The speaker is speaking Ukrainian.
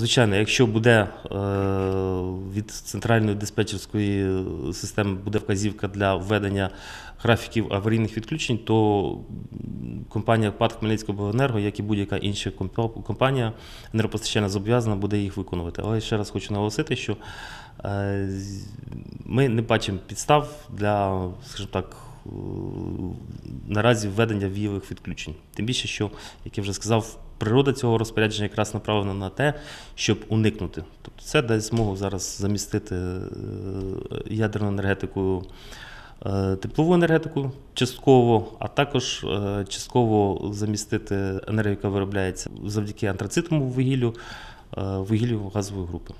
Звичайно, якщо буде е, від центральної диспетчерської системи буде вказівка для введення графіків аварійних відключень, то компанія ПАД Хмельницького як і будь-яка інша компанія енергопостачальна зобов'язана буде їх виконувати. Але ще раз хочу наголосити, що е, ми не бачимо підстав для, скажімо так, е, наразі введення вієвих відключень. Тим більше, що, як я вже сказав, природа цього розпорядження якраз направлена на те, щоб уникнути. Тобто це дасть змогу зараз замістити е, ядерну енергетику. е, Теплову енергетику частково, а також е, частково замістити енергію, яка виробляється завдяки антрацитному вугіллю, вугіллю газової групи.